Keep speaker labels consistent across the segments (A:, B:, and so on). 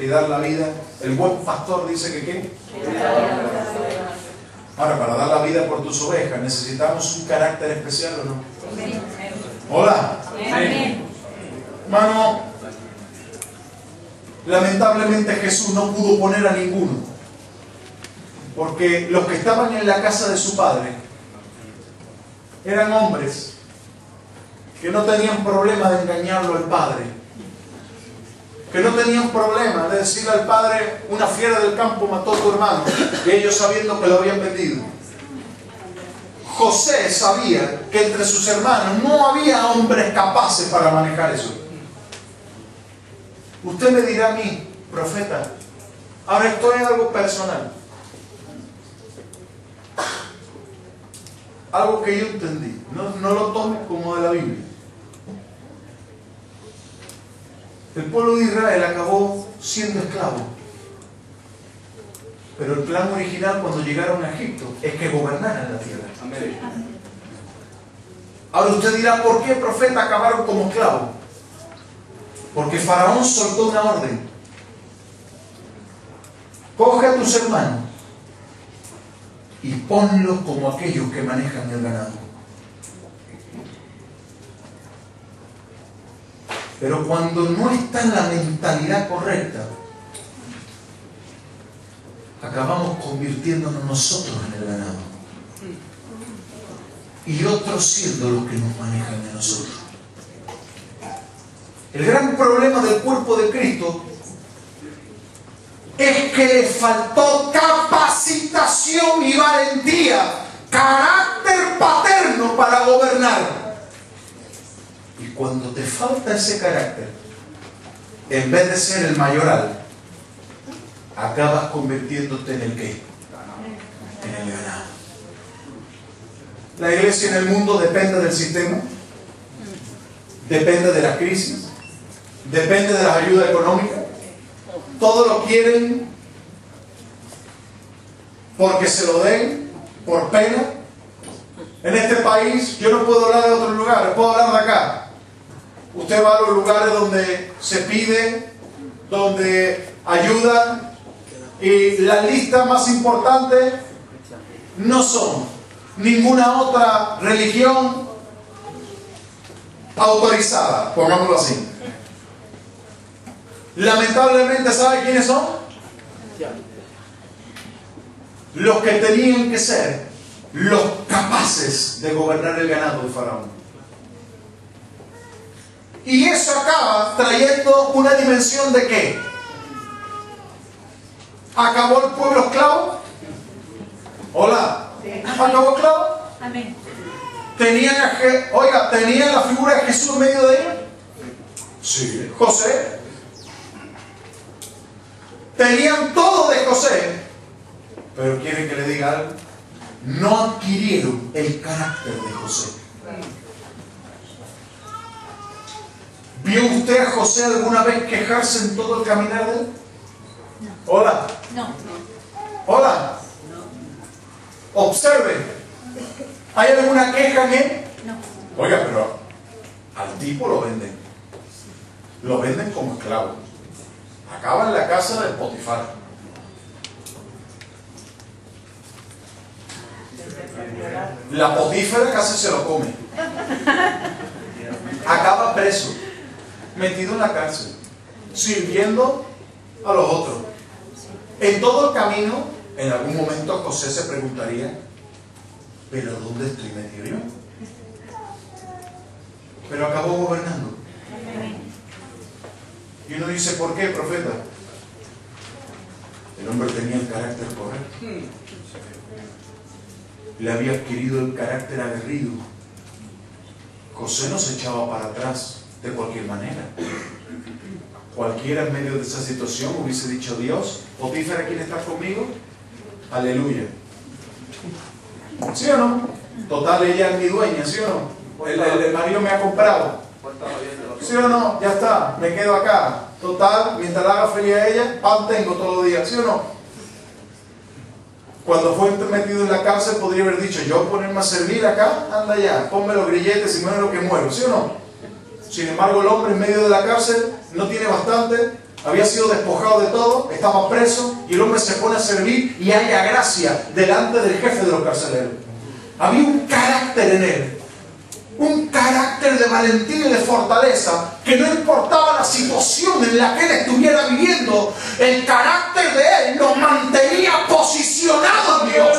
A: que dar la vida. El buen pastor dice que qué. Ahora, para dar la vida por tus ovejas, ¿necesitamos un carácter especial o no? Hola. Hermano, lamentablemente Jesús no pudo poner a ninguno. Porque los que estaban en la casa de su padre eran hombres que no tenían problema de engañarlo al padre. Que no tenían problema de decirle al padre, una fiera del campo mató a tu hermano, y ellos sabiendo que lo habían vendido. José sabía que entre sus hermanos no había hombres capaces para manejar eso. Usted me dirá a mí, profeta, ahora esto es algo personal. Algo que yo entendí. No, no lo tome como de la Biblia. El pueblo de Israel acabó siendo esclavo. Pero el plan original cuando llegaron a Egipto es que gobernaran la tierra. Ahora usted dirá, ¿por qué profeta acabaron como esclavos? Porque Faraón soltó una orden. Coge a tus hermanos y ponlos como aquellos que manejan el ganado. Pero cuando no está en la mentalidad correcta, acabamos convirtiéndonos nosotros en el ganado. Y otros siendo los que nos manejan a nosotros. El gran problema del cuerpo de Cristo es que le faltó capacitación y valentía, carácter paterno para gobernar. Y cuando te falta ese carácter, en vez de ser el mayoral, acabas convirtiéndote en el qué? En el ganado. La iglesia en el mundo depende del sistema, depende de la crisis, depende de la ayuda económica. Todo lo quieren porque se lo den por pena. En este país yo no puedo hablar de otros lugares, puedo hablar de acá. Usted va a los lugares donde se pide, donde ayudan, y la lista más importante no son ninguna otra religión autorizada, pongámoslo así. Lamentablemente, ¿sabe quiénes son? Los que tenían que ser los capaces de gobernar el ganado de Faraón. Y eso acaba trayendo una dimensión de qué? ¿Acabó el pueblo esclavo? Hola. ¿Acabó esclavo?
B: Amén.
A: ¿Tenían a Je- Oiga, ¿tenían la figura de Jesús en medio de ellos? Sí. José. Tenían todo de José. Pero quieren que le diga algo. No adquirieron el carácter de José. ¿Vio usted a José alguna vez quejarse en todo el caminar de él? Hola.
B: No.
A: Hola. Observe. ¿Hay alguna queja en él?
B: No.
A: Oiga, pero al tipo lo venden. Lo venden como esclavo. Acaba en la casa de Potifar. La Potífera casi se lo come. Acaba preso, metido en la cárcel, sirviendo a los otros. En todo el camino, en algún momento José se preguntaría, ¿pero dónde estoy metido yo? Pero acabó gobernando. Y uno dice, ¿por qué, profeta? El hombre tenía el carácter correcto. Le había adquirido el carácter aguerrido. José no se echaba para atrás de cualquier manera. Cualquiera en medio de esa situación hubiese dicho, Dios, Potífera, ¿quién está conmigo? Aleluya. ¿Sí o no? Total, ella es mi dueña, ¿sí o no? El, el- el marido me ha comprado. ¿Sí o no? Ya está, me quedo acá. Total, mientras la haga feliz a ella, pan tengo todos los días, ¿sí o no? Cuando fue metido en la cárcel podría haber dicho, yo ponerme a servir acá, anda ya, ponme los grilletes y muero lo que muero, ¿sí o no? Sin embargo, el hombre en medio de la cárcel no tiene bastante había sido despojado de todo, estaba preso y el hombre se pone a servir y haya gracia delante del jefe de los carceleros. Había un carácter en él, un carácter de valentía y de fortaleza que no importaba la situación en la que él estuviera viviendo, el carácter de él lo mantenía posicionado en Dios.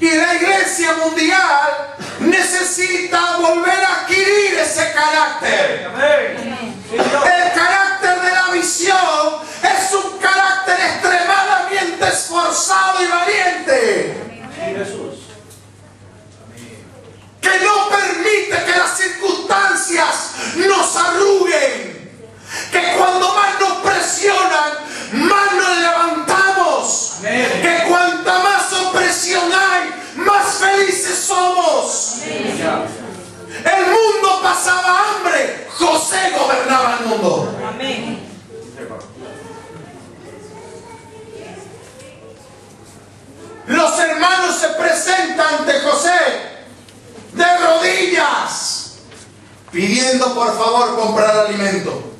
A: Y la iglesia mundial necesita volver a adquirir ese carácter. El carácter de la visión es un carácter extremadamente esforzado y valiente. Que no permite que las circunstancias nos arruguen. Que cuando más nos presionan, más nos levantamos. Que cuanta somos. El mundo pasaba hambre, José gobernaba el mundo. Los hermanos se presentan ante José de rodillas, pidiendo por favor comprar alimento.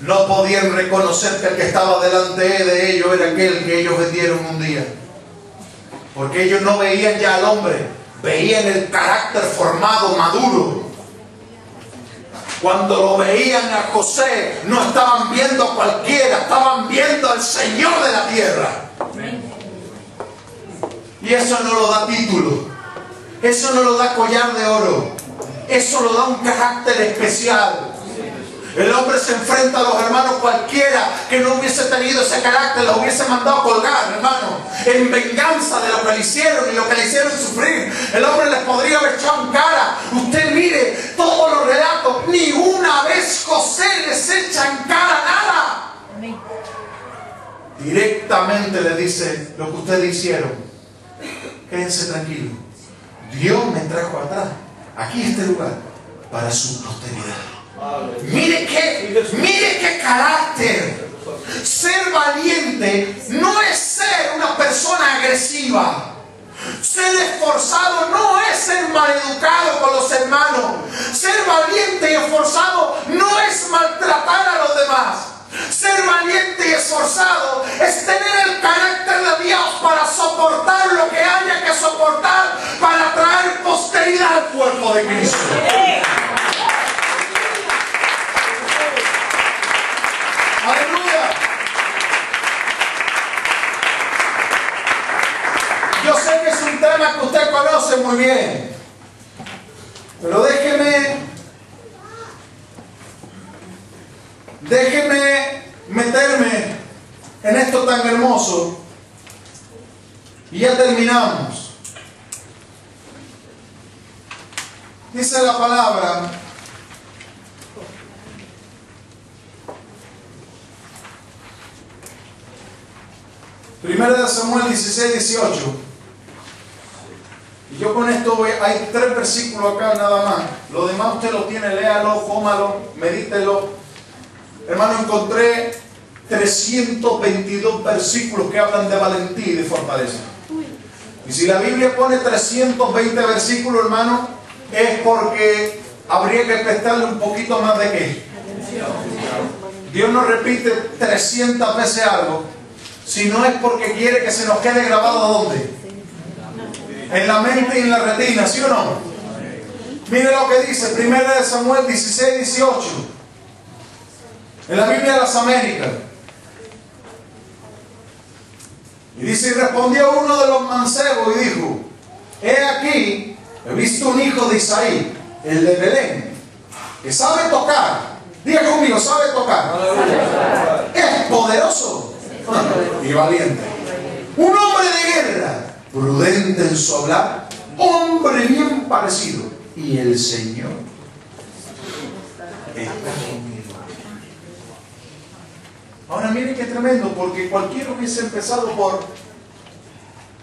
A: No podían reconocer que el que estaba delante de ellos era aquel que ellos vendieron un día. Porque ellos no veían ya al hombre, veían el carácter formado, maduro. Cuando lo veían a José, no estaban viendo a cualquiera, estaban viendo al Señor de la tierra. Y eso no lo da título, eso no lo da collar de oro, eso lo da un carácter especial. El hombre se enfrenta a los hermanos cualquiera que no hubiese tenido ese carácter, los hubiese mandado a colgar, hermano, en venganza de lo que le hicieron y lo que le hicieron sufrir. El hombre les podría haber echado en cara. Usted mire todos los relatos, ni una vez José les echa en cara nada. Directamente le dice lo que ustedes hicieron. Quédense tranquilos. Dios me trajo atrás, aquí este lugar, para su posteridad. Mire qué, mire qué carácter. Ser valiente no es ser una persona agresiva. Ser esforzado no es ser maleducado con los hermanos. Ser valiente y esforzado no es maltratar a los demás. Ser valiente y esforzado es tener el carácter de Dios para soportar lo que haya que soportar para traer posteridad al cuerpo de Cristo. Aleluya. Yo sé tema que usted conoce muy bien. Pero déjeme, déjeme meterme en esto tan hermoso. Y ya terminamos. Dice la palabra Primera de Samuel 16, 18. Yo con esto voy, hay tres versículos acá nada más. Lo demás usted lo tiene, léalo, cómalo, medítelo. Hermano, encontré 322 versículos que hablan de valentía y de fortaleza. Y si la Biblia pone 320 versículos, hermano, es porque habría que prestarle un poquito más de qué. Dios no repite 300 veces algo si no es porque quiere que se nos quede grabado ¿dónde? En la mente y en la retina, ¿sí o no? Mire lo que dice, 1 Samuel 16, 18. En la Biblia de las Américas. Y dice, y respondió uno de los mancebos y dijo, he aquí, he visto un hijo de Isaí, el de Belén, que sabe tocar. Diga conmigo, sabe tocar. Es poderoso y valiente. Un hombre de guerra, prudente en su hablar, hombre bien parecido. Y el Señor está conmigo. Ahora miren qué tremendo, porque cualquiera hubiese empezado por,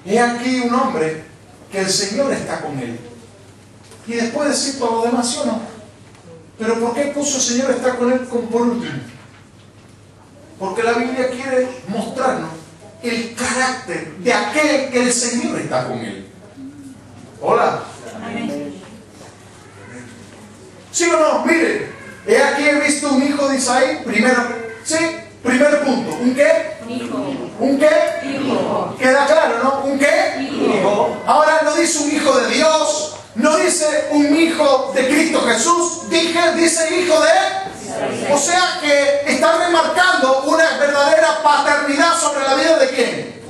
A: he aquí un hombre que el Señor está con él. Y después decir todo lo demás, ¿sí o no? Pero ¿por qué puso el Señor está con él por último? Porque la Biblia quiere mostrarnos el carácter de aquel que el Señor está con él. Hola. ¿Sí o no? Mire, he aquí he visto un hijo de Isaí, primero, ¿sí? Primer punto, ¿un qué?
B: Hijo.
A: ¿Un qué?
B: Hijo.
A: Queda claro, ¿no? ¿Un qué?
B: Hijo.
A: Ahora no dice un hijo de Dios, no dice un hijo de Cristo Jesús, dije, dice hijo de... O sea que está remarcando una verdadera paternidad sobre la vida de quién?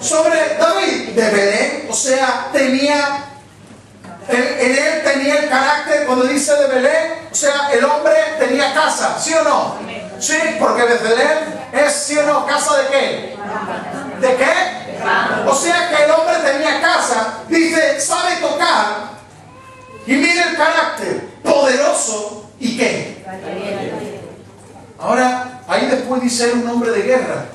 A: Sobre David, de Belén. O sea, tenía, en, él tenía el carácter, cuando dice de Belén, o sea, el hombre tenía casa, ¿sí o no? Sí, porque Belén es, ¿sí o no? ¿Casa de qué? ¿De qué? O sea que el hombre tenía casa, dice, sabe tocar, y mira el carácter, poderoso, ¿y qué? Ahora, ahí después dice un hombre de guerra.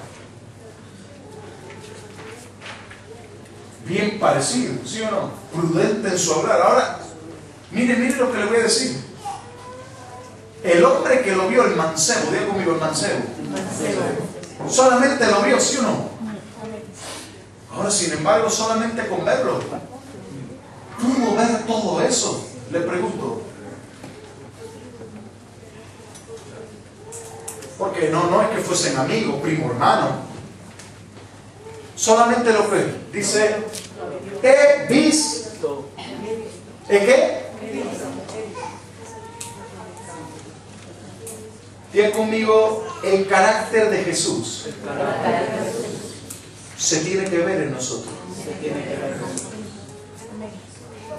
A: Bien parecido, ¿sí o no? Prudente en su hablar. Ahora, mire, mire lo que le voy a decir. El hombre que lo vio, el mancebo, diga conmigo el mancebo, solamente lo vio, ¿sí o no? Ahora, sin embargo, solamente con verlo, pudo ver todo eso, le pregunto. Porque no, no es que fuesen amigos, primo, hermano. Solamente lo ve. Dice, he visto. ¿Eh qué? Diga conmigo, el carácter de Jesús se tiene que ver en nosotros.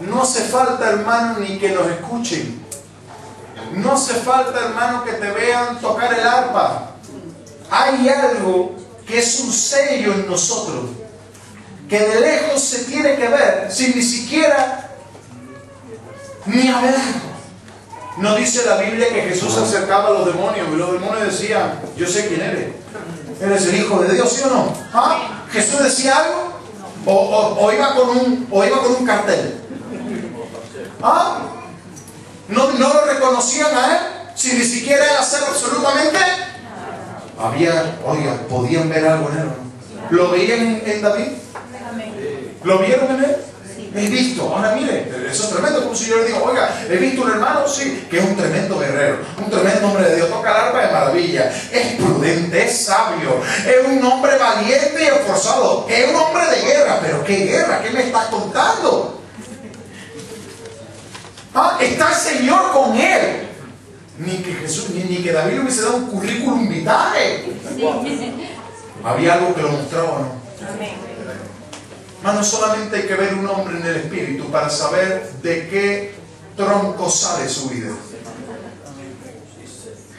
A: No hace falta, hermano, ni que nos escuchen. No hace falta, hermano, que te vean tocar el arpa. Hay algo que es un sello en nosotros, que de lejos se tiene que ver, sin ni siquiera ni haber algo. No dice la Biblia que Jesús se acercaba a los demonios y los demonios decían, yo sé quién eres. ¿Eres el Hijo de Dios, sí o no? ¿Ah? ¿Jesús decía algo? O, o- o iba con un, o iba con un cartel. ¿Ah? ¿No, ¿No lo reconocían a él? Si ni siquiera él hacer absolutamente. Había, oiga, podían ver algo en él. ¿Lo veían en, en David? ¿Lo vieron en él? He visto, ahora mire, eso es tremendo, como si yo le digo, oiga, he visto un hermano, sí, que es un tremendo guerrero, un tremendo hombre de Dios, toca el arpa de maravilla, es prudente, es sabio, es un hombre valiente y esforzado, es un hombre de guerra, pero ¿qué guerra? ¿Qué me estás contando? Ah, está el Señor con él. Ni que Jesús, ni, ni que David le hubiese dado un currículum vitae. Había algo que lo mostraba, ¿no? Hermano, solamente hay que ver un hombre en el espíritu para saber de qué tronco sale su vida.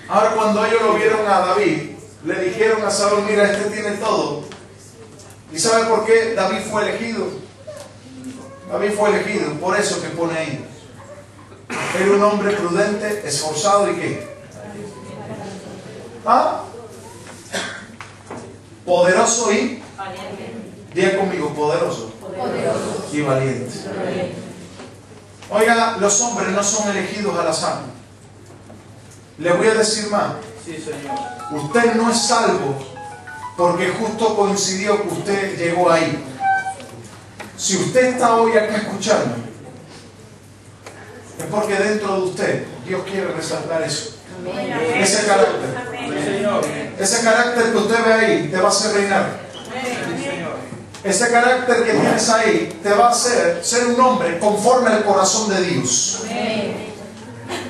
A: Ahora cuando ellos lo vieron a David, le dijeron a Saúl, mira, este tiene todo. ¿Y sabe por qué David fue elegido? David fue elegido, por eso que pone ahí. Era un hombre prudente, esforzado y qué? ¿Ah? Poderoso y, diga conmigo, poderoso y valiente. Oiga, los hombres no son elegidos al azar. Le voy a decir más.
C: Sí, Señor.
A: Usted no es salvo porque justo coincidió que usted llegó ahí. Si usted está hoy acá escuchando, es porque dentro de usted Dios quiere resaltar eso. Ese carácter. Ese carácter que usted ve ahí te va a hacer reinar. Ese carácter que tienes ahí te va a hacer ser un hombre conforme al corazón de Dios.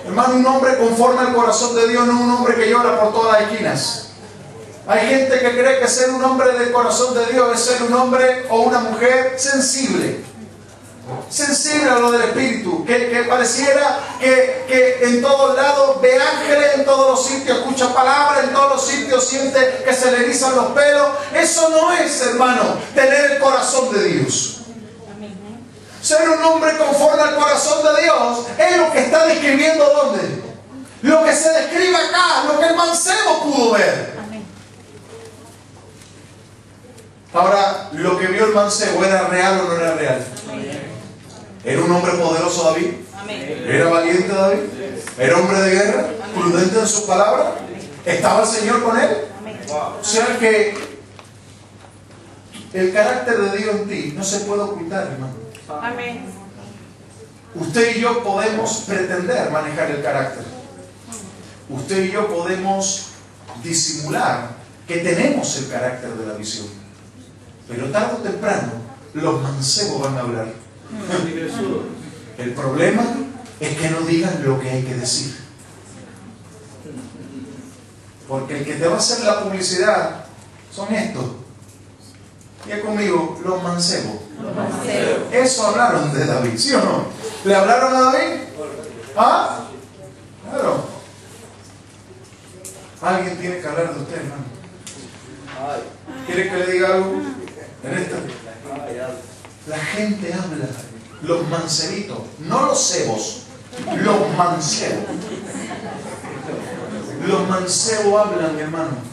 A: Hermano, un hombre conforme al corazón de Dios no es un hombre que llora por todas las esquinas. Hay gente que cree que ser un hombre del corazón de Dios es ser un hombre o una mujer sensible. Sensible a lo del Espíritu, que, que pareciera que, que en todos lados ve ángeles, en todos los sitios escucha palabras, en todos los sitios siente que se le erizan los pelos. Eso no es, hermano, tener el corazón de Dios. Ser un hombre conforme al corazón de Dios es lo que está describiendo dónde. Lo que se describe acá, lo que el mancebo pudo ver. Ahora, lo que vio el mancebo, ¿era real o no era real? ¿Era un hombre poderoso David? ¿Era valiente David? ¿Era hombre de guerra? ¿Prudente en sus palabras? ¿Estaba el Señor con él? O sea que el carácter de Dios en ti no se puede ocultar, hermano.
B: Amén.
A: Usted y yo podemos pretender manejar el carácter. Usted y yo podemos disimular que tenemos el carácter de la visión. Pero tarde o temprano los mancebos van a hablar. El problema es que no digan lo que hay que decir. Porque el que te va a hacer la publicidad son estos. Y conmigo, los mancebos.
B: Los mancebos.
A: Eso hablaron de David, ¿sí o no? ¿Le hablaron a David? ¿Ah? Claro. Alguien tiene que hablar de usted, hermano. ¿Quiere que le diga algo? En esta. La gente habla. Los mancebitos, no los cebos, los mancebos. Los mancebos hablan, hermano.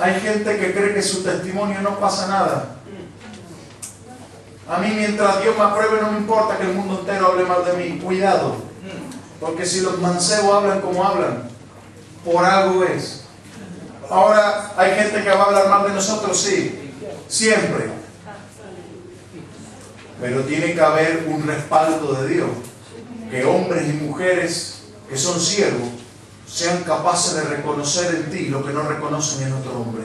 A: Hay gente que cree que su testimonio no pasa nada. A mí mientras Dios me apruebe no me importa que el mundo entero hable mal de mí. Cuidado. Porque si los mancebos hablan como hablan, por algo es. Ahora hay gente que va a hablar mal de nosotros, sí. Siempre. Pero tiene que haber un respaldo de Dios. Que hombres y mujeres que son siervos sean capaces de reconocer en ti lo que no reconocen en otro hombre.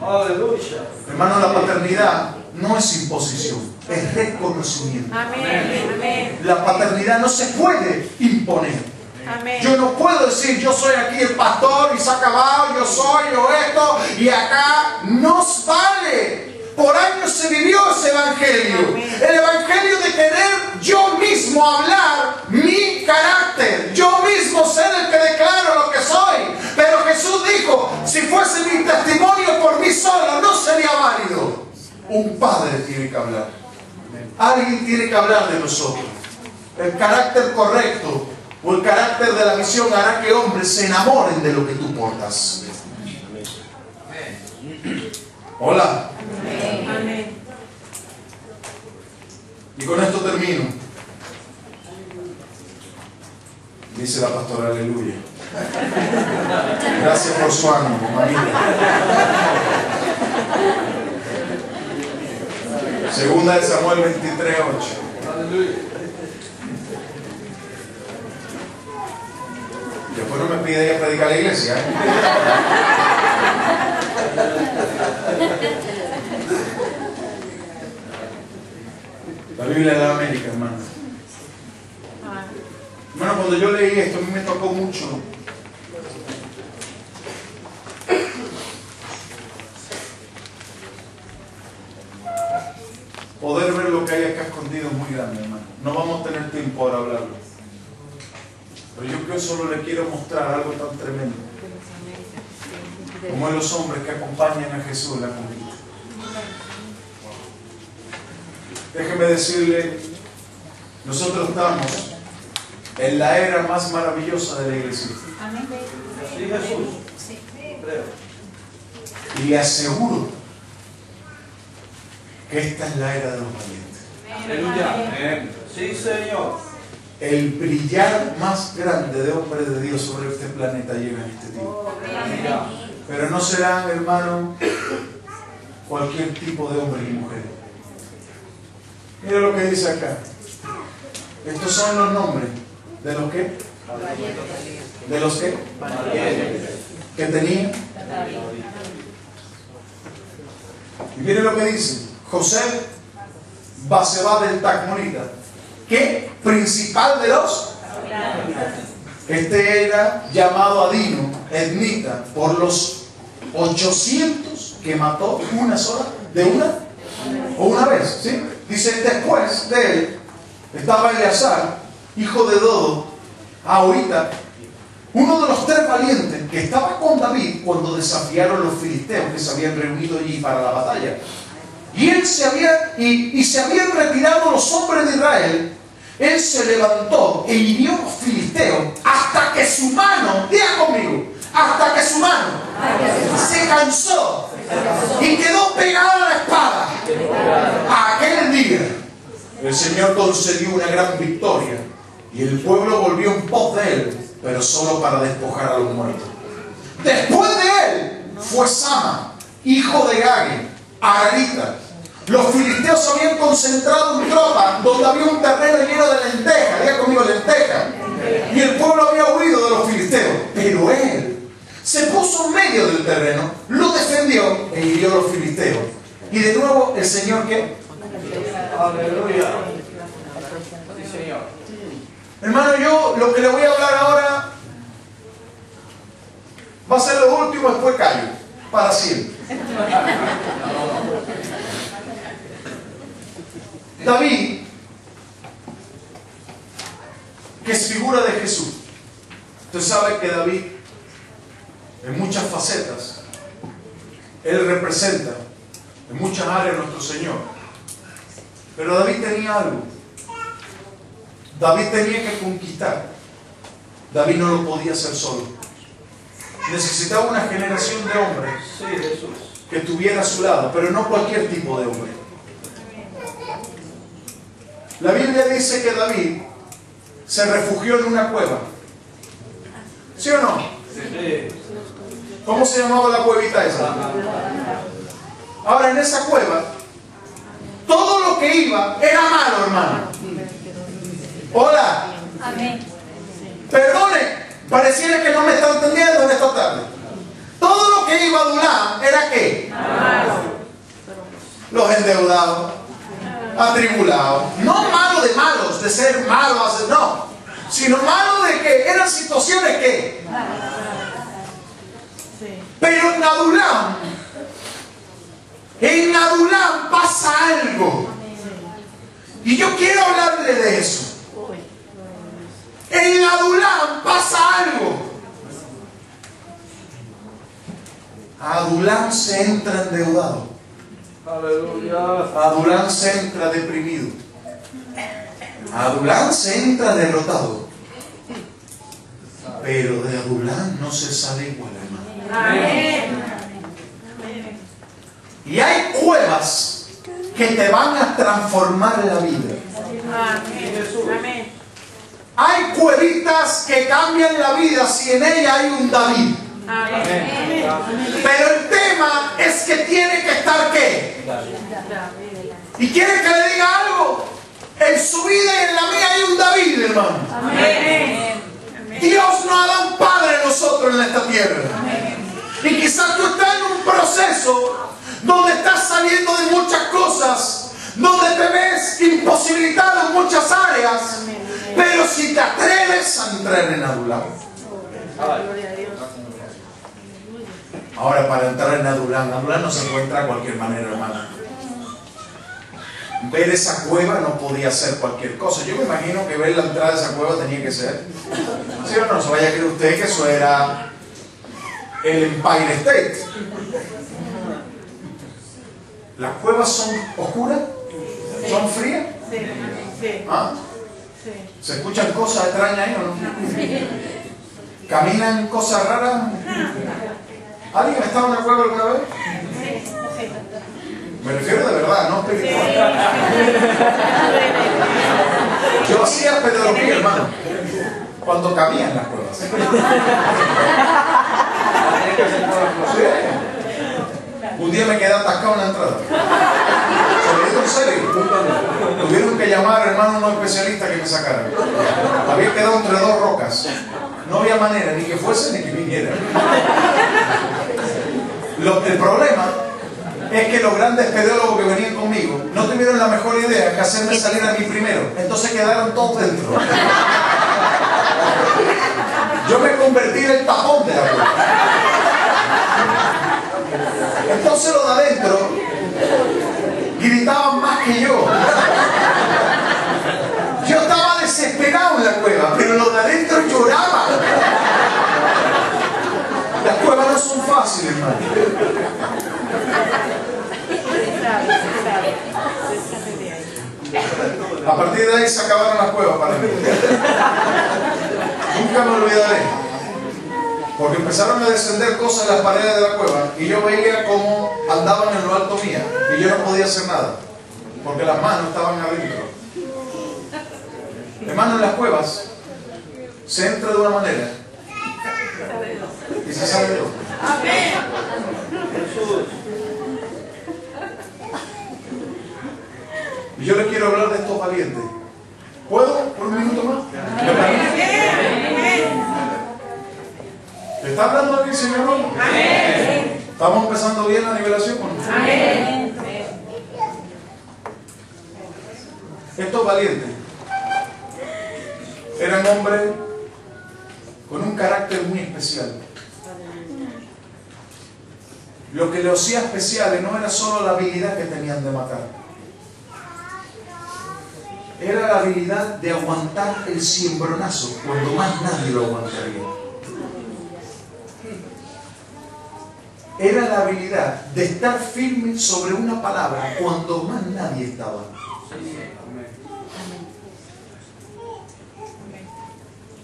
C: Aleluya.
A: Hermano, la paternidad no es imposición, es reconocimiento.
B: Amén.
A: La paternidad no se puede imponer.
B: Amén.
A: Yo no puedo decir, yo soy aquí el pastor y se ha acabado, yo soy, yo esto, y acá no vale. Por años se vivió ese evangelio. El evangelio de querer yo mismo hablar mi carácter. Yo mismo ser el que declaro lo que soy. Pero Jesús dijo, si fuese mi testimonio por mí solo, no sería válido. Un padre tiene que hablar. Alguien tiene que hablar de nosotros. El carácter correcto o el carácter de la visión hará que hombres se enamoren de lo que tú portas. Hola.
B: Amén.
A: Y con esto termino. Dice la pastora, aleluya. Gracias por su ánimo, mamita. Segunda de Samuel 23, 8.
C: Aleluya.
A: Después no me pide ir predicar a la iglesia. ¿eh? La Biblia de la América, hermano. Hermano, cuando yo leí esto, a mí me tocó mucho. Poder ver lo que hay acá escondido es muy grande, hermano. No vamos a tener tiempo para hablarlo. Pero yo que solo le quiero mostrar algo tan tremendo como los hombres que acompañan a Jesús la conquista. Déjeme decirle, nosotros estamos en la era más maravillosa de la iglesia.
B: Amén.
C: Sí, Jesús.
B: Sí.
C: Creo.
A: Y le aseguro que esta es la era de los valientes.
C: Aleluya. Amén. Sí, Señor.
A: El brillar más grande de hombres de Dios sobre este planeta llega en este tiempo.
C: Aleluya.
A: Pero no serán, hermano, cualquier tipo de hombre y mujer. Mira lo que dice acá. Estos son los nombres de los que, de los que, que tenían. Y mire lo que dice. José Baseba del Tacmonita. ¿Qué? Principal de los este era llamado Adino, etnita, por los 800 que mató una sola, de una o una vez. ¿sí? Dice, después de él estaba Eleazar, hijo de Dodo, ahorita, uno de los tres valientes que estaba con David cuando desafiaron los filisteos que se habían reunido allí para la batalla. Y él se había, y, y se habían retirado los hombres de Israel él se levantó e hirió a los filisteos hasta que su mano, diga conmigo, hasta que su mano se cansó y quedó pegada a la espada. El Señor concedió una gran victoria y el pueblo volvió en pos de él, pero solo para despojar a los muertos. Después de él fue Sama, hijo de Gage, Ararita, Los filisteos habían concentrado en tropa donde había un terreno lleno de lentejas, diga conmigo lentejas. Y el pueblo había huido de los filisteos. Pero él se puso en medio del terreno, lo defendió e hirió a los filisteos. Y de nuevo el Señor que,
C: Aleluya. Señor.
A: hermano, yo lo que le voy a hablar ahora va a ser lo último, después callo, para siempre. David, que es figura de Jesús. Usted sabe que David, en muchas facetas, él representa en muchas áreas a nuestro Señor. Pero David tenía algo. David tenía que conquistar. David no lo podía hacer solo. Necesitaba una generación de hombres que estuviera a su lado, pero no cualquier tipo de hombre. La Biblia dice que David se refugió en una cueva. ¿Sí o no? ¿Cómo se llamaba la cuevita esa? Ahora, en esa cueva, todo que iba era malo, hermano. Hola,
B: Amén.
A: perdone, pareciera que no me está entendiendo en esta tarde. Todo lo que iba a Dulam era qué? Los endeudados, atribulados. No malo de malos, de ser malo, hacer- no. Sino malo de que eran situaciones que. Pero en Adulam, en Adulam pasa algo. Y yo quiero hablarle de eso. En Adulam pasa algo. Adulam se entra endeudado.
C: Aleluya.
A: Adulam se entra deprimido. Adulam se entra derrotado. Pero de Adulam no se sale igual, hermano.
B: Amén.
A: Y hay cuevas que te van a transformar la vida.
B: Amén. Amén.
A: Hay cuevitas que cambian la vida si en ella hay un David.
B: Amén.
A: Pero el tema es que tiene que estar qué. Y quiere que le diga algo. En su vida y en la mía hay un David, hermano.
B: Amén.
A: Dios nos ha dado un Padre a nosotros en esta tierra. Y quizás tú estás en un proceso donde estás saliendo de muchas cosas, donde te ves imposibilitado en muchas áreas, pero si te atreves a entrar en Adulam. Ahora, para entrar en Adulam, Adulam no se encuentra de cualquier manera, hermano. Ver esa cueva no podía ser cualquier cosa. Yo me imagino que ver la entrada de esa cueva tenía que ser. ¿Sí o no? Se vaya a creer usted que eso era el Empire State. Las cuevas son oscuras, son frías. ¿Ah? ¿Se escuchan cosas extrañas ahí o no? ¿Caminan cosas raras? ¿Alguien ha estado en una cueva alguna vez? Me refiero de verdad, no espiritual. Yo hacía pedagogía, hermano, cuando cabía en las cuevas. Un día me quedé atascado en la entrada. Se en serio. Tuvieron que llamar, hermano, a unos especialistas que me sacaran. Había quedado entre dos rocas. No había manera ni que fuese ni que viniera. Lo- el problema es que los grandes pedólogos que venían conmigo no tuvieron la mejor idea que hacerme salir a mí primero. Entonces quedaron todos dentro. Yo me convertí en el tapón de la cueva. Entonces los de adentro gritaban más que yo. Yo estaba desesperado en la cueva, pero los de adentro lloraban. Las cuevas no son fáciles, hermano. A partir de ahí se acabaron las cuevas para mí. Nunca me olvidaré. Porque empezaron a descender cosas en las paredes de la cueva y yo veía cómo andaban en lo alto mía y yo no podía hacer nada. Porque las manos estaban adentro. Hermano, en las cuevas se entra de una manera y se sale de otra. Y yo le quiero hablar de estos valientes. ¿Puedo? ¿Por un minuto más? ¿Me está hablando alguien, Señor? ¿Estamos empezando bien la nivelación? no? Estos valientes eran hombres con un carácter muy especial. Lo que los hacía especiales no era solo la habilidad que tenían de matar, era la habilidad de aguantar el ciembronazo cuando más nadie lo aguantaría. Era la habilidad de estar firme sobre una palabra cuando más nadie estaba.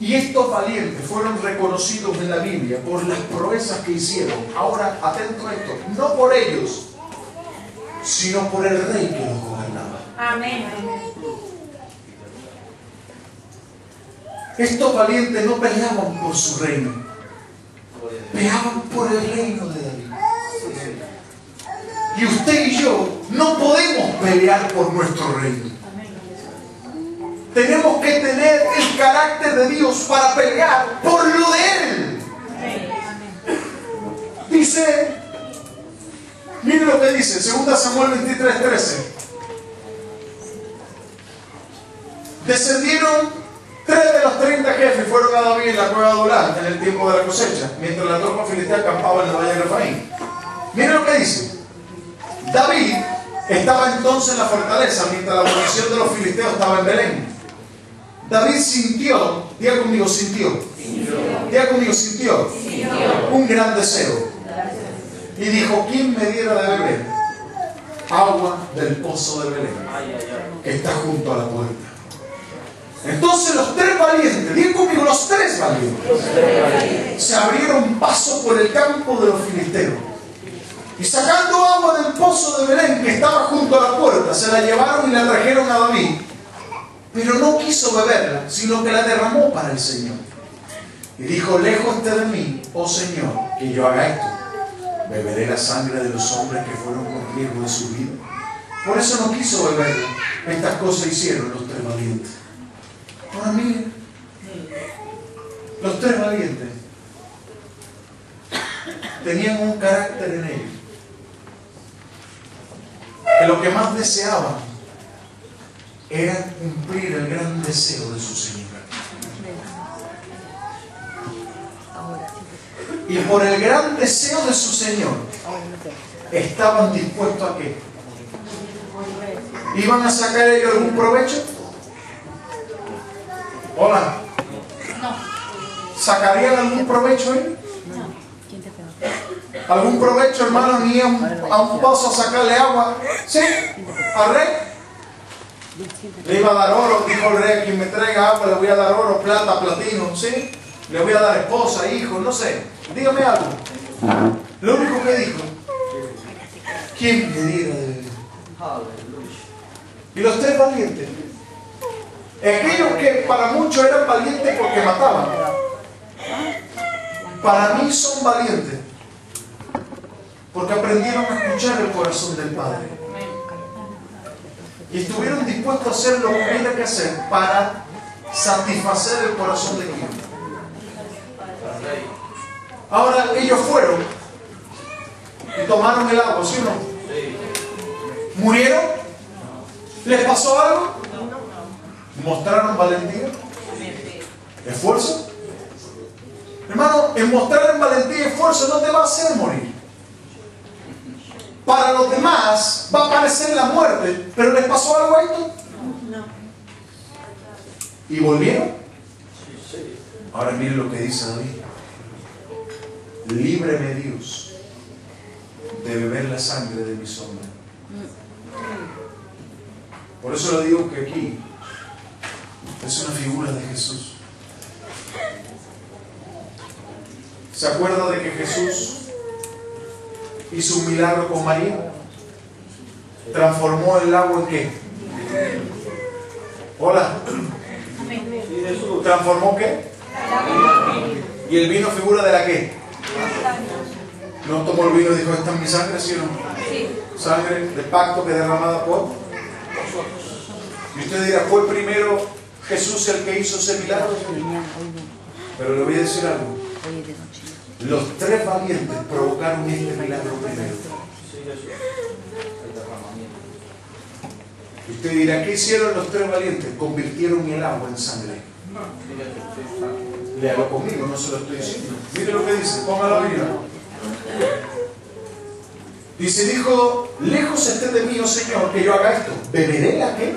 A: Y estos valientes fueron reconocidos en la Biblia por las proezas que hicieron. Ahora, atento a esto, no por ellos, sino por el rey que los gobernaba.
B: Amén.
A: Estos valientes no peleaban por su reino, peleaban por el reino de. Y usted y yo no podemos pelear por nuestro reino. Tenemos que tener el carácter de Dios para pelear por lo de Él. Dice, mire lo que dice, 2 Samuel 23, 13. Descendieron tres de los 30 jefes, fueron a David en la cueva de Adulán en el tiempo de la cosecha, mientras la tropa filistea acampaba en el valle de Refaín. Mire lo que dice. David estaba entonces en la fortaleza, mientras la munición de los filisteos estaba en Belén. David sintió, diga conmigo, sintió. Diga conmigo, sintió. Un gran deseo. Y dijo, ¿quién me diera de beber? Agua del pozo de Belén, que está junto a la puerta. Entonces los tres valientes, digan conmigo, los tres valientes, se abrieron paso por el campo de los filisteos. Y sacando agua del pozo de Belén que estaba junto a la puerta, se la llevaron y la trajeron a David. Pero no quiso beberla, sino que la derramó para el Señor. Y dijo, lejos esté de mí, oh Señor, que yo haga esto. Beberé la sangre de los hombres que fueron con riesgo de su vida. Por eso no quiso beberla. Estas cosas hicieron los tres valientes. Ahora miren, los tres valientes tenían un carácter en ellos que lo que más deseaban era cumplir el gran deseo de su Señor. Y por el gran deseo de su Señor, estaban dispuestos a qué? ¿Iban a sacar ellos algún provecho? Hola. ¿Sacarían algún provecho ellos? ¿Algún provecho, hermano, ni a un, a un pozo a sacarle agua? ¿Sí? ¿Al rey? Le iba a dar oro, dijo el rey, quien me traiga agua le voy a dar oro, plata, platino, ¿sí? Le voy a dar esposa, hijos, no sé. Dígame algo. Lo único que dijo, ¿quién me diera de beber? Y los tres valientes. Aquellos que para muchos eran valientes porque mataban. Para mí son valientes porque aprendieron a escuchar el corazón del Padre. Y estuvieron dispuestos a hacer lo que hubiera que hacer para satisfacer el corazón de Dios. Ahora ellos fueron y tomaron el agua, ¿sí o no? ¿Murieron? ¿Les pasó algo? ¿Mostraron valentía? ¿Esfuerzo? Hermano, en mostrar en valentía y esfuerzo no te va a hacer morir. Para los demás va a parecer la muerte, pero ¿les pasó algo a esto? ¿Y volvieron? Ahora miren lo que dice David. Líbreme Dios de beber la sangre de mi sombra. Por eso le digo que aquí es una figura de Jesús. ¿Se acuerda de que Jesús hizo un milagro con María? Transformó el agua en qué? Hola. ¿Transformó qué? ¿Y el vino figura de la qué? No tomó el vino y dijo, esta es mi sangre, ¿sí o no? Sangre de pacto que derramada por vosotros. Y usted dirá, ¿fue primero Jesús el que hizo ese milagro? Pero le voy a decir algo. Los tres valientes provocaron este milagro primero. Usted dirá, ¿qué hicieron los tres valientes? Convirtieron el agua en sangre. Léalo conmigo, no se lo estoy diciendo. Mire lo que dice, póngalo arriba. Dice, dijo, lejos esté de mí, oh Señor, que yo haga esto. ¿Beberé la qué?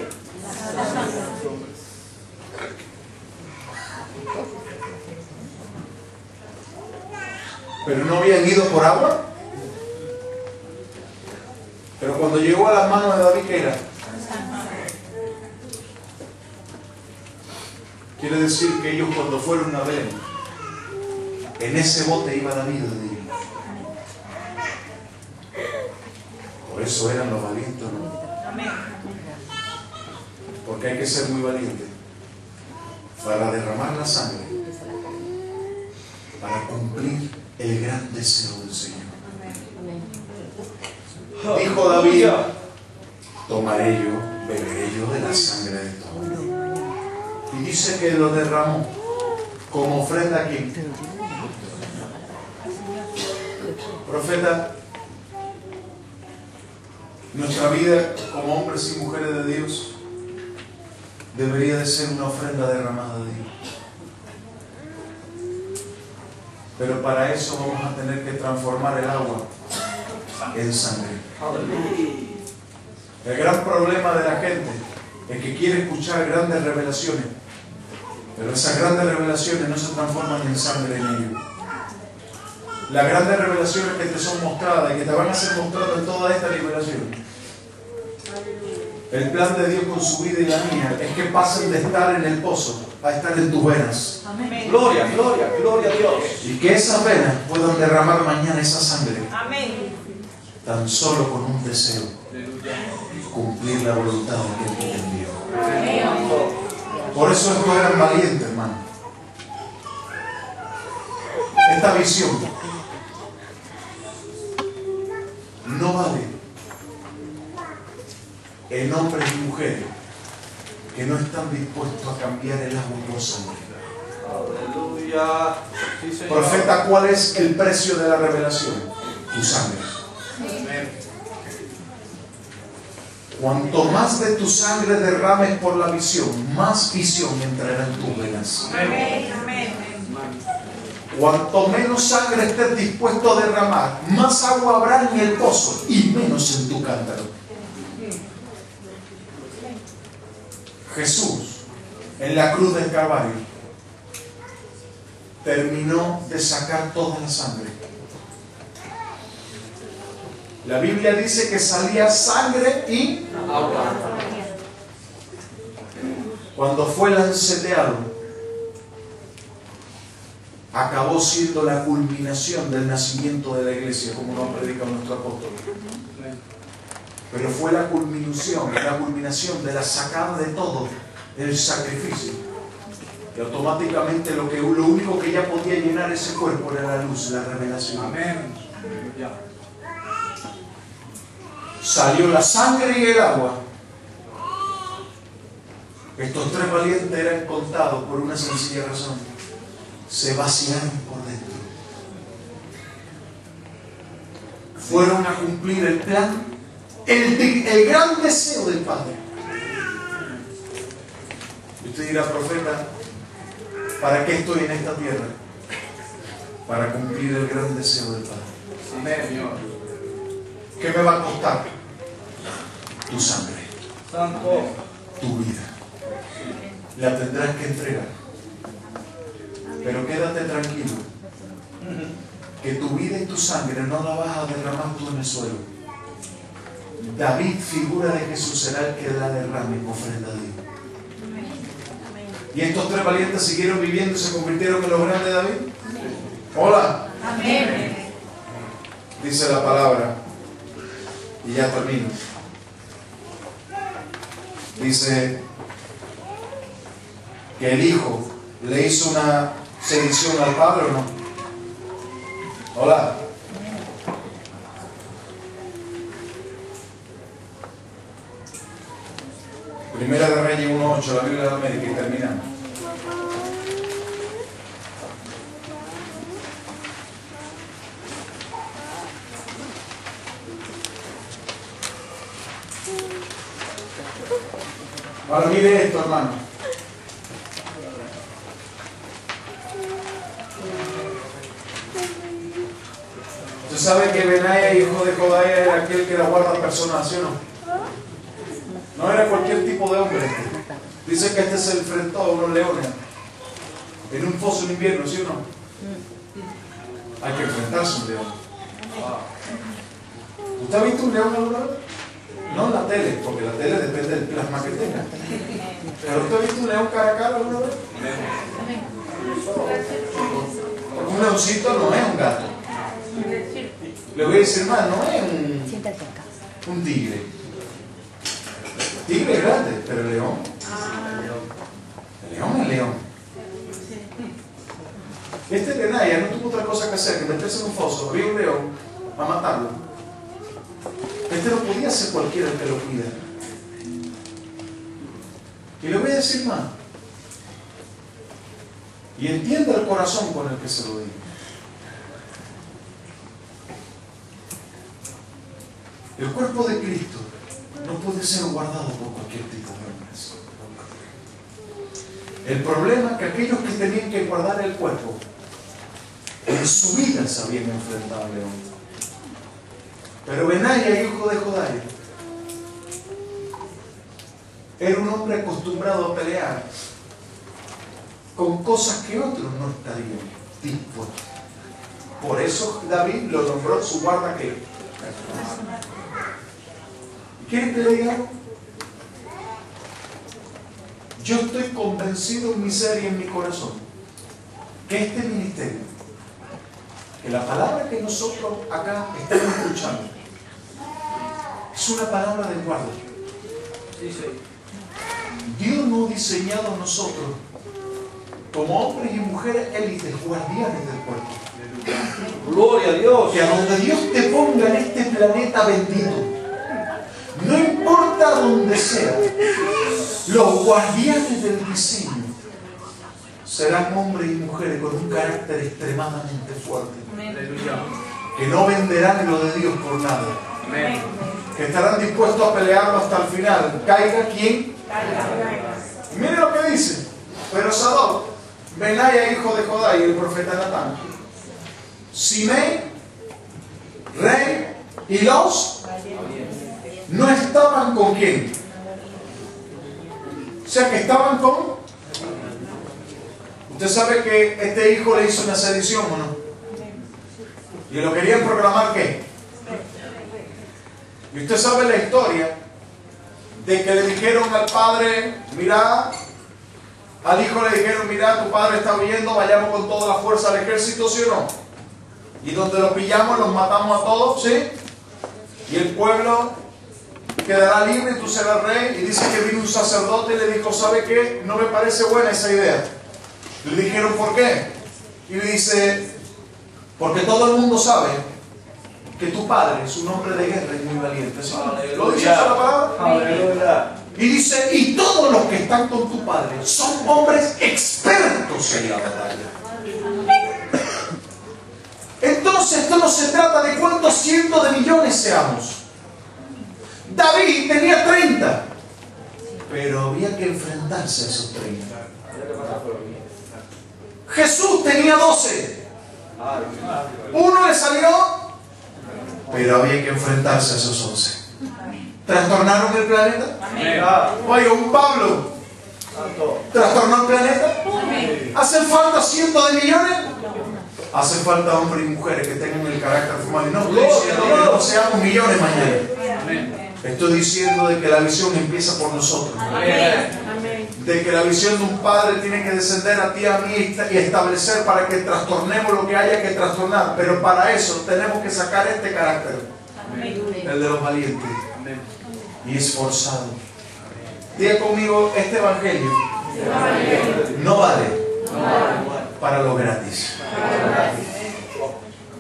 A: Pero no habían ido por agua. Pero cuando llegó a las manos de David, ¿qué era? Quiere decir que ellos cuando fueron a ver, en ese bote iba David de Dios. Por eso eran los valientes, ¿no? Porque hay que ser muy valiente para derramar la sangre, para cumplir el gran deseo del Señor. Dijo David, tomaré yo, beberé yo de la sangre de todos. Y dice que lo derramó como ofrenda aquí. Profeta, nuestra vida como hombres y mujeres de Dios debería de ser una ofrenda derramada a Dios. Pero para eso vamos a tener que transformar el agua en sangre. El gran problema de la gente es que quiere escuchar grandes revelaciones, pero esas grandes revelaciones no se transforman en sangre en ellos. Las grandes revelaciones que te son mostradas y que te van a ser mostradas en toda esta liberación. El plan de Dios con su vida y la mía es que pasen de estar en el pozo a estar en tus venas.
B: Amén.
C: Gloria, gloria, gloria a Dios.
A: Y que esas venas puedan derramar mañana esa sangre,
B: Amén.
A: tan solo con un deseo, cumplir la voluntad de quien te envió. Por eso es que eran valientes, hermano. Esta visión no vale en hombres y mujeres que no están dispuestos a cambiar el agua por sangre.
C: Aleluya. Sí, Señor.
A: Profeta, ¿cuál es el precio de la revelación? Tu sangre. Cuanto más de tu sangre derrames por la visión, más visión entrará en tus venas. Cuanto menos sangre estés dispuesto a derramar, más agua habrá en el pozo y menos en tu cántaro. Jesús, en la cruz del Calvario, terminó de sacar toda la sangre. La Biblia dice que salía sangre y
C: Agua.
A: cuando fue lanceteado, acabó siendo la culminación del nacimiento de la iglesia, como nos predica nuestro apóstol. Pero fue la culminación, la culminación de la sacada de todo el sacrificio. Y automáticamente lo, que, lo único que ya podía llenar ese cuerpo era la luz, la revelación.
C: Amén.
A: Salió la sangre y el agua. Estos tres valientes eran contados por una sencilla razón. Se vaciaron por dentro. Fueron a cumplir el plan, el, el gran deseo del Padre. Y usted dirá, profeta, ¿para qué estoy en esta tierra? Para cumplir el gran deseo del Padre.
C: Amén, Señor.
A: ¿Qué me va a costar? Tu sangre,
C: Santo.
A: tu vida. La tendrás que entregar. Pero quédate tranquilo, que tu vida y tu sangre no la vas a derramar tú en el suelo. David, figura de Jesús, será el que la derrame en ofrenda a Dios. Y estos tres valientes siguieron viviendo y se convirtieron en los grandes de David. Hola,
B: Amén.
A: dice la palabra. Y ya termino. Dice que el hijo le hizo una sedición al padre o no. Hola. Primera de Reyes 1.8, la Biblia de América, y terminamos. Ahora mire esto, hermano. Usted sabe que Benaya, hijo de Jodaya, era aquel que era guarda personal, ¿sí o no? No era cualquier tipo de hombre. Dice que este se enfrentó a unos leones en un foso en invierno, ¿sí o no? Hay que enfrentarse a un león. ¿Usted ha visto un león alguna vez? No en la tele, porque la tele depende del plasma que tenga. ¿Pero usted ha visto un león cara a cara alguna vez? Porque un leoncito no es un gato. Le voy a decir más, no es un tigre. Tigre es grande, pero el león. El león es león. Este Benaya no tuvo otra cosa que hacer que meterse en un foso, había un león, a matarlo. Este no podía ser cualquiera el que lo cuida. Y le voy a decir más. Y entienda el corazón con el que se lo digo. El cuerpo de Cristo no puede ser guardado por cualquier tipo de hombres. El problema es que aquellos que tenían que guardar el cuerpo en su vida se habían enfrentado al león. Pero Benaya, hijo de Jodaya, era un hombre acostumbrado a pelear con cosas que otros no estarían dispuestos. Por eso David lo nombró su guarda que ¿Quiere que le diga algo? Yo estoy convencido en mi ser y en mi corazón que este ministerio, que la palabra que nosotros acá estamos escuchando, es una palabra de guardia. Dios nos ha diseñado a nosotros como hombres y mujeres élites, guardianes del cuerpo.
C: Gloria a Dios.
A: Que a donde Dios te ponga en este planeta bendito, donde sea, los guardianes del diseño serán hombres y mujeres con un carácter extremadamente fuerte, que no venderán lo de Dios por nada, que estarán dispuestos a pelearlo hasta el final, caiga quien. Y mire lo que dice, pero Sadoc, Benaya, hijo de Jodai, el profeta Natán, Simei, rey, y los no estaban con quién. O sea que estaban con. Usted sabe que este hijo le hizo una sedición o no. Y lo querían proclamar qué. Y usted sabe la historia de que le dijeron al padre, mira, al hijo le dijeron, mira, tu padre está huyendo, vayamos con toda la fuerza al ejército, ¿sí o no? Y donde lo pillamos, los matamos a todos, ¿sí? Y el pueblo quedará libre y tú serás rey. Y dice que vino un sacerdote y le dijo, ¿sabe qué? No me parece buena esa idea. Le dijeron, ¿por qué? Y le dice, porque todo el mundo sabe que tu padre es un hombre de guerra y muy valiente. ¿sí? ¿Lo dice eso la palabra? Y dice, y todos los que están con tu padre son hombres expertos en la batalla. Entonces esto no se trata de cuántos cientos de millones seamos. David tenía 30, pero había que enfrentarse a esos 30. Jesús tenía 12, uno le salió, pero había que enfrentarse a esos 11. ¿Trastornaron el planeta? Oye, un Pablo trastornó el planeta. ¿Hacen falta cientos de millones? Hacen falta hombres y mujeres que tengan el carácter humano. Y no estoy diciendo que no seamos millones mañana. Estoy diciendo de que la visión empieza por nosotros.
C: Amén.
A: De que la visión de un padre tiene que descender a ti a mí y establecer para que trastornemos lo que haya que trastornar. Pero para eso tenemos que sacar este carácter, el de los valientes
C: Amén.
A: y esforzados. Diga conmigo, este evangelio no vale para lo gratis.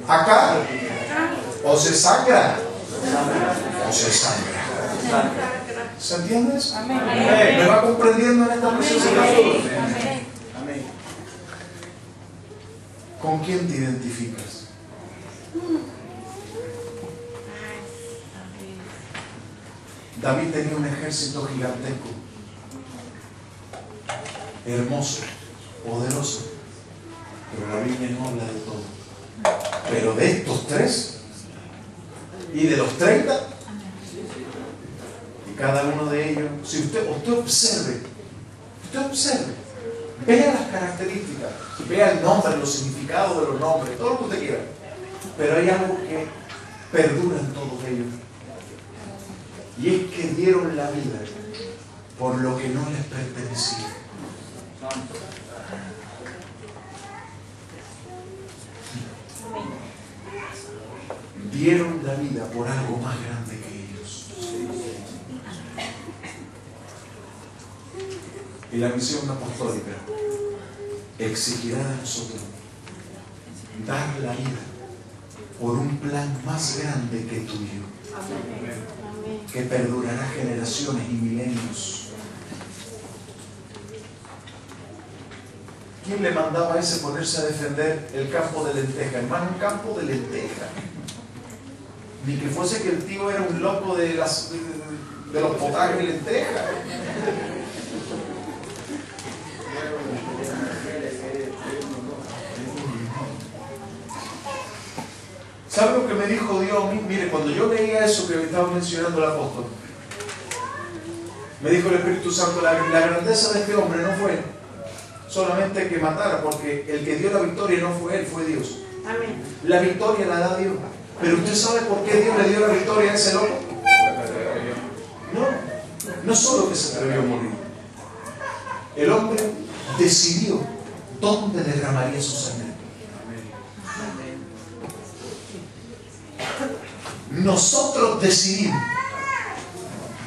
A: Acá o se sangra o se sangra. ¿Se entiende eso?
B: Amén.
A: ¿Me va comprendiendo en esta preciosa
B: Amén.
A: Jesús?
B: Amén.
C: Amén.
A: ¿Con quién te identificas? David tenía un ejército gigantesco, hermoso, poderoso, pero la Biblia no habla de todo. Pero de estos tres y de los treinta, cada uno de ellos, si usted, usted observe, usted observe, vea las características, vea el nombre, los significados de los nombres, todo lo que usted quiera. Pero hay algo que perdura en todos ellos. Y es que dieron la vida por lo que no les pertenecía. Dieron la vida por algo más grande que ellos. Y la misión apostólica exigirá de nosotros dar la vida por un plan más grande que tuyo. Que perdurará generaciones y milenios. ¿Quién le mandaba a ese ponerse a defender el campo de lenteja? Hermano, un campo de lenteja. Ni que fuese que el tío era un loco de, las, de los potajes de lenteja. ¿Sabe lo que me dijo Dios? Mire, cuando yo leía eso que estaba mencionando el apóstol, me dijo el Espíritu Santo, la, la grandeza de este hombre no fue solamente que matara, porque el que dio la victoria no fue él, fue Dios.
B: Amén.
A: La victoria la da Dios. Pero usted sabe por qué Dios le dio la victoria a ese loco. No, no solo que se atrevió a morir. El hombre decidió dónde derramaría su sangre. Nosotros decidimos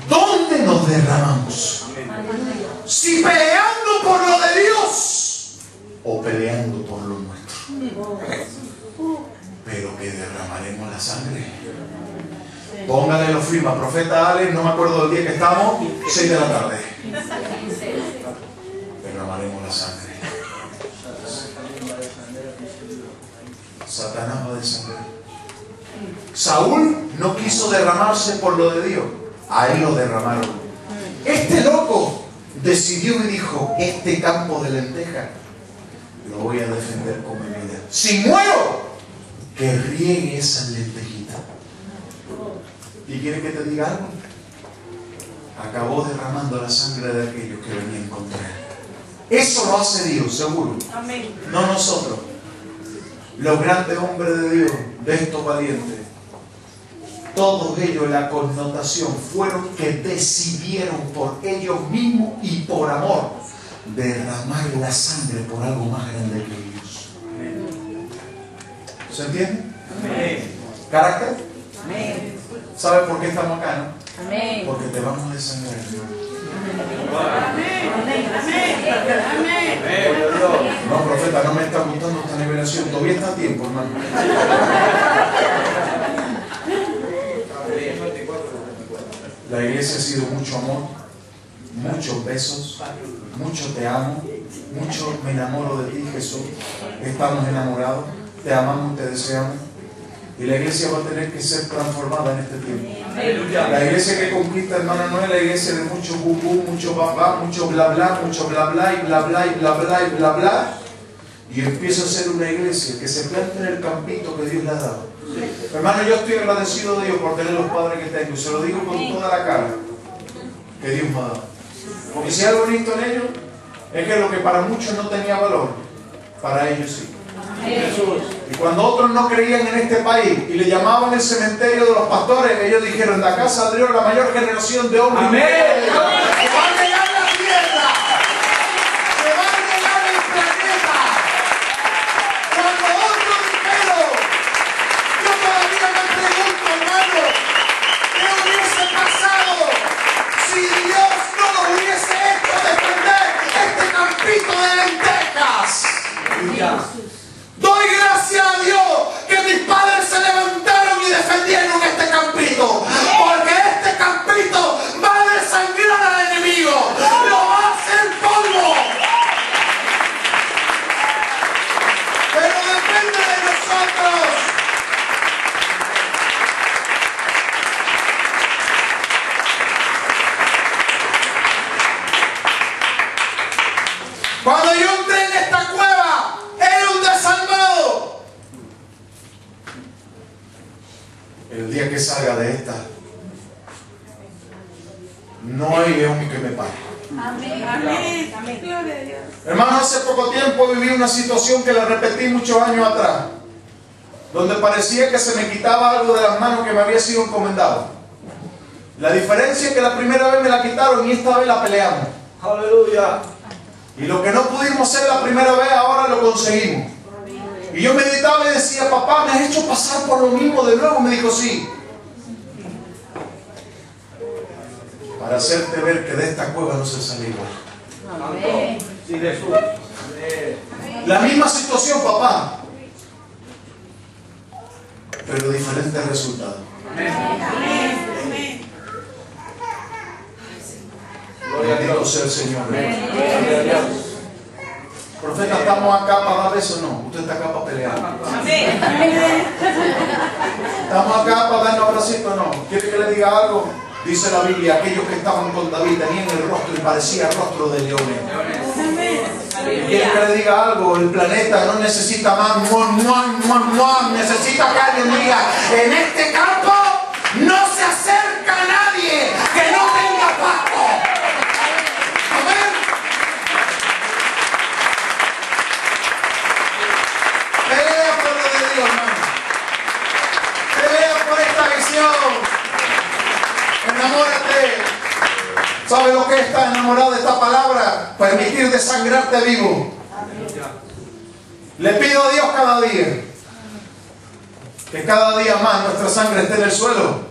A: dónde nos derramamos. Si peleando por lo de Dios o peleando por lo nuestro. Pero que derramaremos la sangre. Póngale los firmas, profeta Alex, no me acuerdo del día que estamos, 6 de la tarde. Derramaremos la sangre. Satanás va a descender. Saúl no quiso derramarse por lo de Dios, a él lo derramaron. Este loco decidió y dijo, este campo de lenteja lo voy a defender con mi vida. Si muero, que riegue esas lentejitas. ¿Y quiere que te diga algo? Acabó derramando la sangre de aquellos que venían contra él. Eso lo hace Dios, seguro.
B: Amén.
A: No nosotros. Los grandes hombres de Dios, de estos valientes, todos ellos la connotación fueron que decidieron por ellos mismos y por amor derramar la sangre por algo más grande que ellos. ¿Se entiende?
C: Amén.
A: ¿Carácter?
B: Amén.
A: ¿Sabe por qué estamos acá? No?
B: Amén.
A: Porque te vamos a desangrar.
B: Amén. Amén. Amén.
A: No, profeta, no me está gustando esta liberación. Todavía está a tiempo, hermano. La iglesia ha sido mucho amor, muchos besos, mucho te amo, mucho me enamoro de ti, Jesús. Estamos enamorados, te amamos, te deseamos. Y la iglesia va a tener que ser transformada en este tiempo. La iglesia que conquista, hermano, no es la iglesia de mucho bubú, mucho babá, mucho bla bla, mucho bla bla y bla bla y bla bla y bla bla. Y empieza a ser una iglesia que se planta en el campito que Dios le ha dado. Hermano, yo estoy agradecido de Dios por tener los padres que tengo. Y se lo digo con toda la cara que Dios me ha dado. Porque si hay algo bonito en ellos, es que lo que para muchos no tenía valor, para ellos sí. Y cuando otros no creían en este país y le llamaban el cementerio de los pastores, ellos dijeron, de acá saldrá la mayor generación de hombres.
C: Amén.
A: mujeres de Dios, que va a llegar la tierra, que va a llegar el planeta. Cuando otros dijeron, yo todavía me pregunto, hermano, ¿qué hubiese pasado si Dios no nos hubiese hecho defender este campito de lentejas? Doy gracias a Dios que mis padres se levantaron y defendieron este campito. Porque este campito va a el día que salga de esta, no hay león que me pare.
B: Amén. Gloria a Dios.
A: Hermano, hace poco tiempo viví una situación que la repetí muchos años atrás, donde parecía que se me quitaba algo de las manos que me había sido encomendado. La diferencia es que la primera vez me la quitaron y esta vez la peleamos.
C: Aleluya.
A: Y lo que no pudimos hacer la primera vez, ahora lo conseguimos. Y yo meditaba y decía, papá, ¿me has hecho pasar por lo mismo de nuevo? Me dijo, sí. Para hacerte ver que de esta cueva no se.
C: Amén.
A: La misma situación, papá. Pero resultados.
B: Amén.
C: Gloria a Dios.
A: el Señor.
C: Gloria a Dios.
A: Profeta, ¿estamos acá para dar besos? No, usted está acá para pelear. ¿Estamos acá para darnos abracitos? No. ¿Quiere que le diga algo? Dice la Biblia, aquellos que estaban con David tenían el rostro y parecía rostro de leones. ¿Quiere que le diga algo? El planeta no necesita más muan, muan. Que en este campo no se acerca nadie que no tenga pasto. Amén. Pelea por lo de Dios, hermano. Pelea por esta visión. Enamórate. ¿Sabe lo que es estar enamorado de esta palabra? Permitir desangrarte vivo. Le pido a Dios cada día que cada día más nuestra sangre esté en el suelo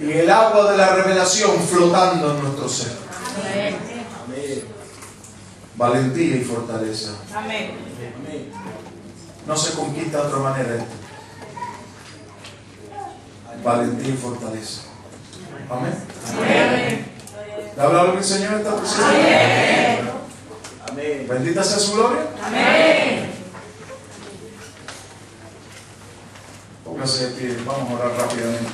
A: y el agua de la revelación flotando en nuestro ser.
C: Amén.
A: Valentía y fortaleza.
B: Amén.
C: Amén.
A: No se conquista de otra manera esto. Valentía y fortaleza. Amén. ¿Le habla algo el Señor está presente?
C: Amén.
A: Bendita sea su gloria. No se vamos a orar rápidamente.